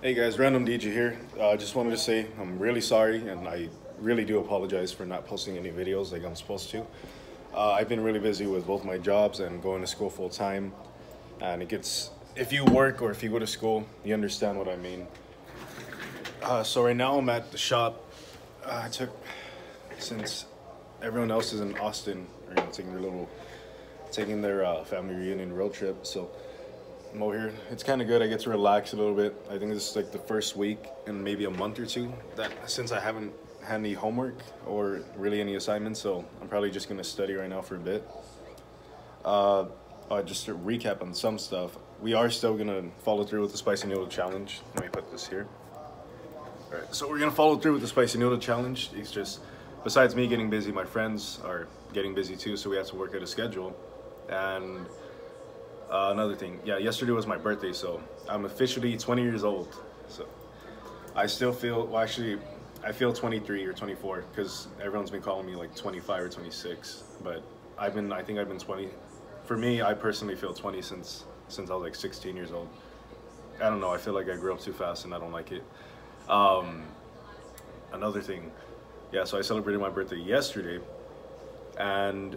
Hey guys, Random DJ here. I uh, just wanted to say I'm really sorry and I really do apologize for not posting any videos like I'm supposed to. Uh, I've been really busy with both my jobs and going to school full time. And it gets, if you work or if you go to school, you understand what I mean. Uh, so right now I'm at the shop. Uh, I took, since everyone else is in Austin, you know, taking their little, taking their uh, family reunion road trip. So Here. It's kind of good. I get to relax a little bit. I think this is like the first week in maybe a month or two that since I haven't had any homework or really any assignments, so I'm probably just gonna study right now for a bit. Uh, uh, just to recap on some stuff, we are still gonna follow through with the spicy noodle challenge. Let me put this here. All right, so we're gonna follow through with the spicy noodle challenge. It's just, besides me getting busy, my friends are getting busy too, so we have to work at a schedule. And uh, another thing, yeah, yesterday was my birthday, so I'm officially 20 years old. So I still feel, well, actually, I feel 23 or 24 because everyone's been calling me like 25 or 26, but I've been, I think I've been 20. For me, I personally feel 20 since since I was like 16 years old. I don't know. I feel like I grew up too fast and I don't like it. Um, another thing, yeah. So I celebrated my birthday yesterday, and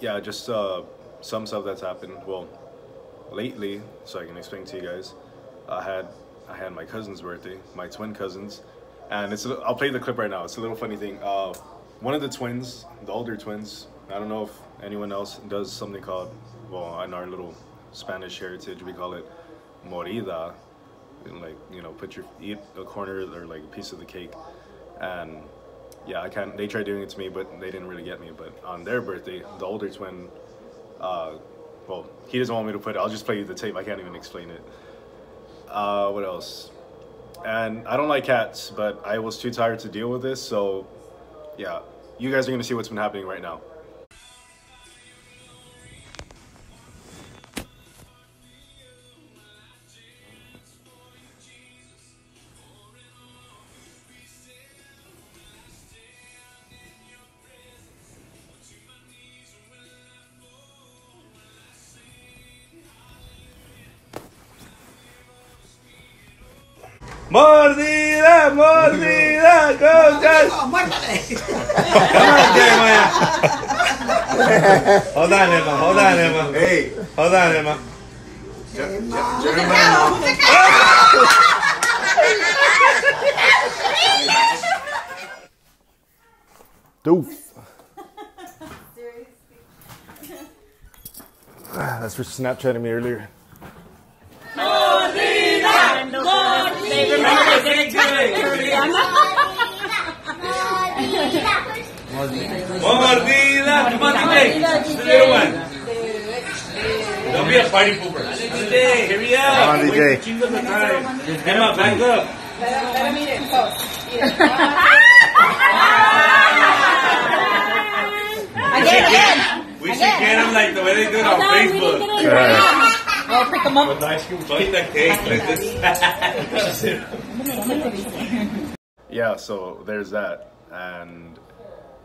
yeah, just uh, some stuff that's happened. Well, lately, so I can explain to you guys. I had I had my cousin's birthday, my twin cousins and it's a, I'll play the clip right now. It's a little funny thing. Uh, one of the twins, the older twins, I don't know if anyone else does something called, well, in our little Spanish heritage, we call it mordida. And like, you know, put your, eat a corner or like a piece of the cake. And yeah, I can't, they tried doing it to me, but they didn't really get me. But on their birthday, the older twin, uh, well, he doesn't want me to put it. I'll just play you the tape. I can't even explain it. Uh, what else? and I don't like cats, but I was too tired to deal with this, so yeah, you guys are gonna see what's been happening right now. Mordida, mordida, cochas. Hold on, Emma. Hold on, Emma. Hey. Hold on, Emma. Doof. That's for Snapchatting me earlier. They remember they didn't do it Mordida, come on, DJ. The little one. Don't be a party pooper. DJ, here we are. Come on, DJ. Emma, back up. Let him eat it. Close. Eat it. Again, again. We should get them like the way they do it on Facebook. I'll pick them up. Yeah, so there's that. And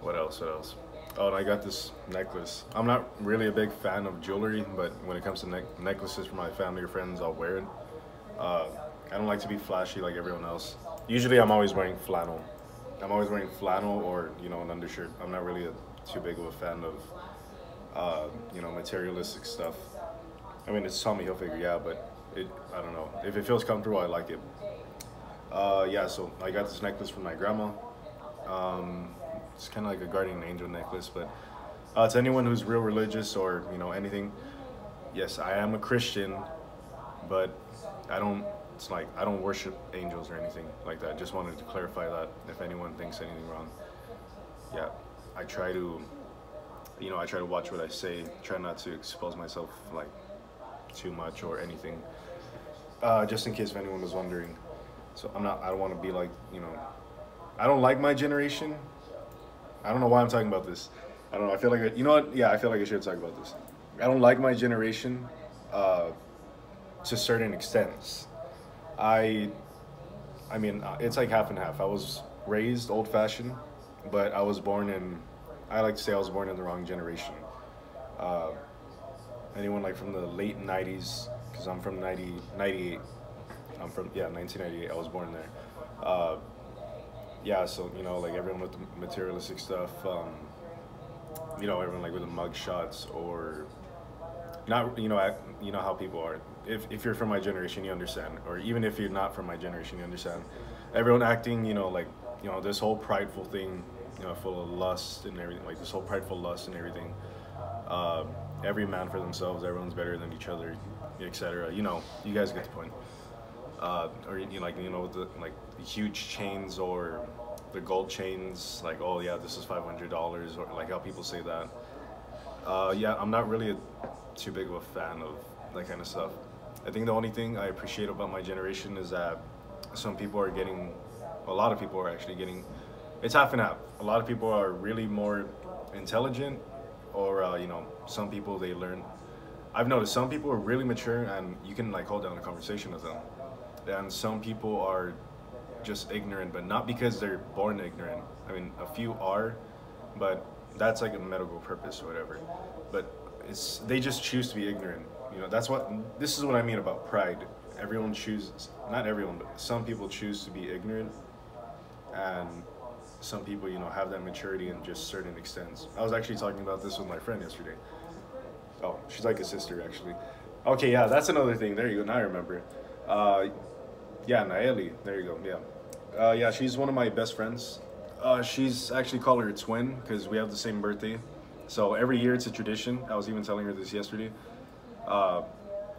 what else? What else? Oh, and I got this necklace. I'm not really a big fan of jewelry, but when it comes to ne necklaces for my family or friends, I'll wear it. Uh, I don't like to be flashy like everyone else. Usually, I'm always wearing flannel. I'm always wearing flannel or you know an undershirt. I'm not really a, too big of a fan of uh, you know materialistic stuff. I mean, it's Tommy Hilfiger, yeah, but it, I don't know. If it feels comfortable, I like it. Uh, yeah, so I got this necklace from my grandma. Um, it's kind of like a guardian angel necklace, but uh, to anyone who's real religious or, you know, anything, yes, I am a Christian, but I don't, it's like, I don't worship angels or anything like that. Just wanted to clarify that if anyone thinks anything wrong. Yeah, I try to, you know, I try to watch what I say, try not to expose myself, like, too much or anything. Uh, just in case if anyone was wondering. So I'm not. I don't want to be like you know. I don't like my generation. I don't know why I'm talking about this. I don't know. I feel like I, you know what? Yeah, I feel like I should talk about this. I don't like my generation uh, to certain extents. I, I mean, uh, it's like half and half. I was raised old-fashioned, but I was born in. I like to say I was born in the wrong generation. Uh, anyone like from the late 90s because i'm from 90 98 I'm from yeah 1998. I was born there. Uh, yeah, so you know, like everyone with the materialistic stuff. Um, you know, everyone like with the mug shots or not. You know, act, you know how people are. If if you're from my generation, you understand. Or even if you're not from my generation, you understand. Everyone acting, you know, like you know this whole prideful thing, you know, full of lust and everything. Like this whole prideful lust and everything. Uh, every man for themselves. Everyone's better than each other, etc. You know, you guys get the point. Uh, or you know, like you know the like the huge chains or the gold chains. Like oh yeah, this is five hundred dollars, or like how people say that. Uh, yeah, I'm not really a, too big of a fan of that kind of stuff. I think the only thing I appreciate about my generation is that some people are getting, a lot of people are actually getting, it's half and half. A lot of people are really more intelligent, or uh, you know, some people they learn. I've noticed some people are really mature and you can like hold down a conversation with them, and some people are just ignorant, but not because they're born ignorant. I mean, a few are, but that's like a medical purpose or whatever. But it's they just choose to be ignorant. You know, that's what this is what I mean about pride. Everyone chooses, not everyone, but some people choose to be ignorant, and some people, you know, have that maturity in just certain extents. I was actually talking about this with my friend yesterday. Oh, she's like a sister actually. Okay, yeah, that's another thing. There you go. Now I remember. Uh, yeah, Naeli. There you go. Yeah, uh, yeah, she's one of my best friends. Uh, she's actually called her twin because we have the same birthday. So every year it's a tradition. I was even telling her this yesterday. Uh,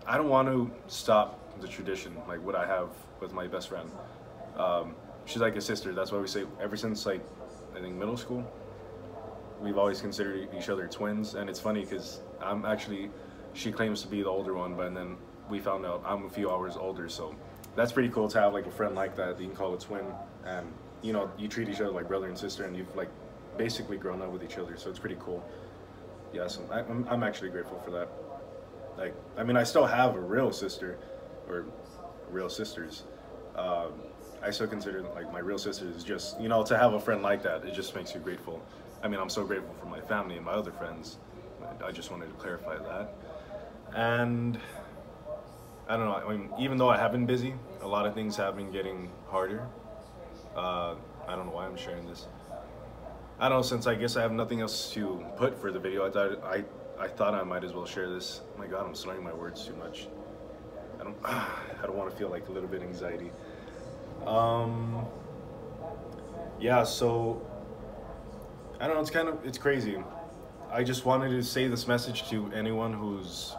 I don't want to stop the tradition, like what I have with my best friend. Um, she's like a sister. That's why we say ever since like I think middle school, we've always considered each other twins. And it's funny because I'm actually she claims to be the older one, but then we found out I'm a few hours older. So that's pretty cool to have like a friend like that that you can call a twin, and you know you treat each other like brother and sister, and you've like basically grown up with each other. So it's pretty cool. Yeah, so I, I'm I'm actually grateful for that. Like, I mean, I still have a real sister, or real sisters. Um, I still consider like my real sisters. Just you know, to have a friend like that, it just makes you grateful. I mean, I'm so grateful for my family and my other friends. I just wanted to clarify that. And I don't know. I mean, even though I have been busy, a lot of things have been getting harder. Uh, I don't know why I'm sharing this. I don't know. Since I guess I have nothing else to put for the video, I thought I I thought I might as well share this. Oh my God, I'm slurring my words too much. I don't I don't want to feel like a little bit anxiety. Um. Yeah. So I don't know. It's kind of it's crazy. I just wanted to say this message to anyone who's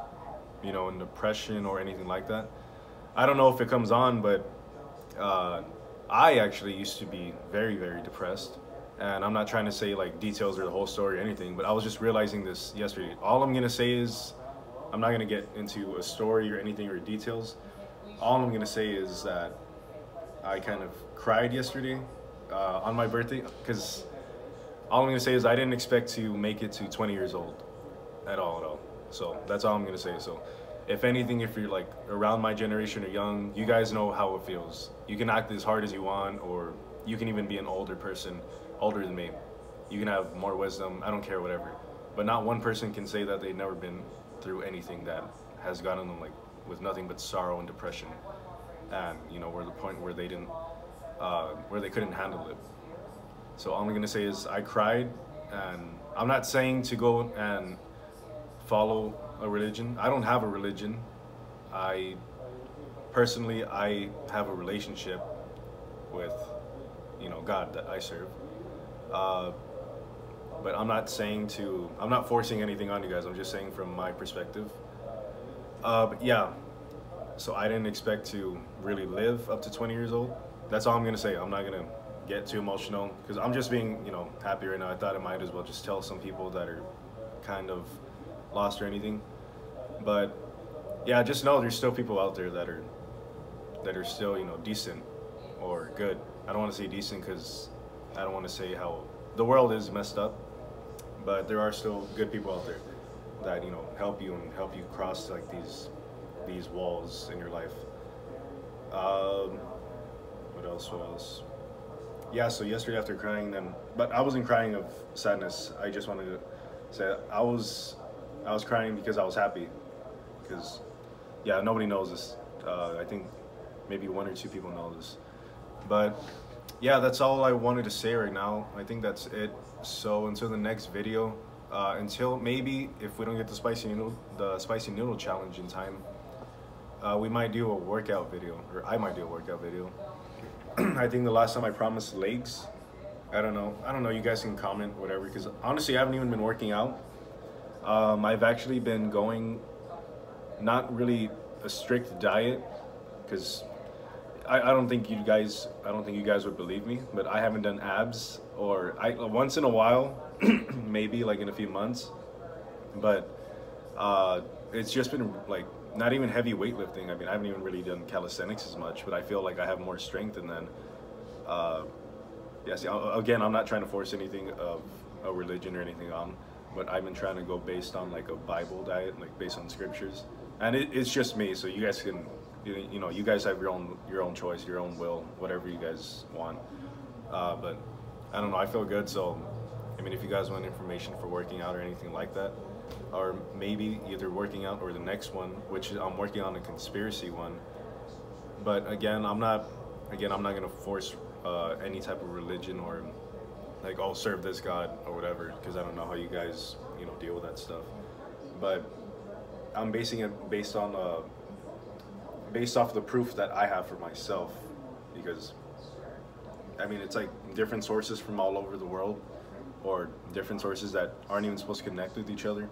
you know, in depression or anything like that. I don't know if it comes on, but uh, I actually used to be very, very depressed. And I'm not trying to say like details or the whole story or anything, but I was just realizing this yesterday. All I'm gonna say is, I'm not gonna get into a story or anything or details. All I'm gonna say is that I kind of cried yesterday uh, on my birthday because all I'm gonna say is I didn't expect to make it to 20 years old at all, at all. So that's all I'm gonna say. So if anything, if you're like around my generation or young, you guys know how it feels. You can act as hard as you want, or you can even be an older person, older than me. You can have more wisdom. I don't care, whatever. But not one person can say that they've never been through anything that has gotten them like with nothing but sorrow and depression, and you know, where the point where they didn't, uh, where they couldn't handle it. So all I'm gonna say is I cried, and I'm not saying to go and follow a religion. I don't have a religion. I personally I have a relationship with you know God that I serve. Uh, but I'm not saying to I'm not forcing anything on you guys. I'm just saying from my perspective. Uh, but yeah, so I didn't expect to really live up to 20 years old. That's all I'm gonna say. I'm not gonna get too emotional because I'm just being you know happy right now. I thought I might as well just tell some people that are kind of lost or anything. But yeah, just know there's still people out there that are that are still you know decent or good. I don't want to say decent because I don't want to say how the world is messed up, but there are still good people out there that you know help you and help you cross like these these walls in your life. Um, what else? What else? Yeah. So yesterday after crying, then but I wasn't crying of sadness. I just wanted to say I was I was crying because I was happy. Because, yeah, nobody knows this. Uh, I think maybe one or two people know this. But yeah, that's all I wanted to say right now. I think that's it. So until the next video, uh, until maybe if we don't get the spicy noodle, the spicy noodle challenge in time, uh, we might do a workout video, or I might do a workout video. I think the last time I promised legs. I don't know. I don't know. You guys can comment whatever. Because honestly, I haven't even been working out. Um, I've actually been going, not really a strict diet, because I, I don't think you guys I don't think you guys would believe me, but I haven't done abs or I once in a while, maybe like in a few months, but uh, it's just been like not even heavy weightlifting. I mean, I haven't even really done calisthenics as much, but I feel like I have more strength and then. Uh, yes, again, I'm not trying to force anything of a religion or anything on, but I've been trying to go based on like a Bible diet, like based on scriptures, and it, it's just me. So you guys can you know, you guys have your own your own choice, your own will, whatever you guys want. Uh, but I don't know. I feel good. So, I mean, if you guys want information for working out or anything like that, or maybe either working out or the next one, which I'm working on a conspiracy one. But again, I'm not. Again, I'm not gonna force uh, any type of religion or like, oh, serve this God or whatever, because I don't know how you guys, you know, deal with that stuff. But I'm basing it based on. Uh, based off the proof that I have for myself, because I mean, it's like different sources from all over the world, or different sources that aren't even supposed to connect with each other,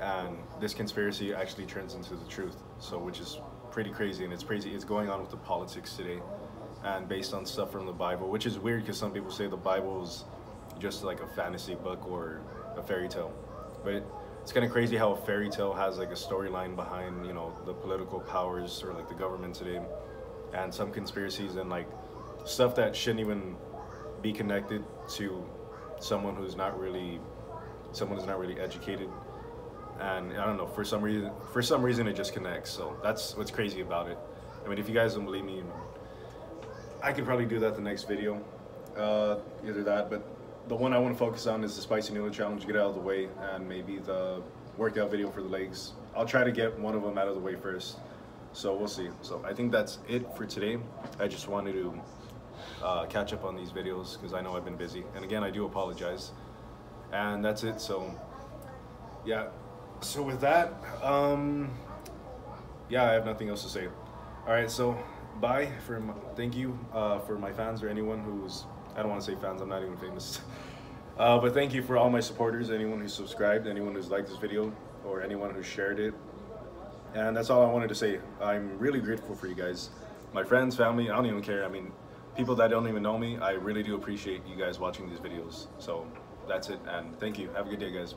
and this conspiracy actually turns into the truth. So, which is pretty crazy, and it's crazy. It's going on with the politics today, and based on stuff from the Bible, which is weird because some people say the Bible is just like a fantasy book or a fairy tale, but it's kind of crazy how a fairy tale has like a storyline behind you know the political powers or like the government today and some conspiracies and like stuff that shouldn't even be connected to someone who's not really someone who's not really educated and i don't know for some reason for some reason it just connects so that's what's crazy about it i mean if you guys don't believe me i could probably do that the next video uh, either that but the one I want to focus on is the spicy noodle challenge, get out of the way, and maybe the workout video for the legs. I'll try to get one of them out of the way first. So we'll see. So I think that's it for today. I just wanted to uh, catch up on these videos because I know I've been busy. And again, I do apologize. And that's it. So yeah. So with that, um, yeah, I have nothing else to say. All right. So bye for my, thank you uh, for my fans or anyone who's I don't want to say fans, I'm not even famous. Uh, but thank you for all my supporters, anyone who subscribed, anyone who's liked this video, or anyone who shared it. And that's all I wanted to say. I'm really grateful for you guys. My friends, family, I don't even care. I mean, people that don't even know me, I really do appreciate you guys watching these videos. So that's it, and thank you. Have a good day, guys.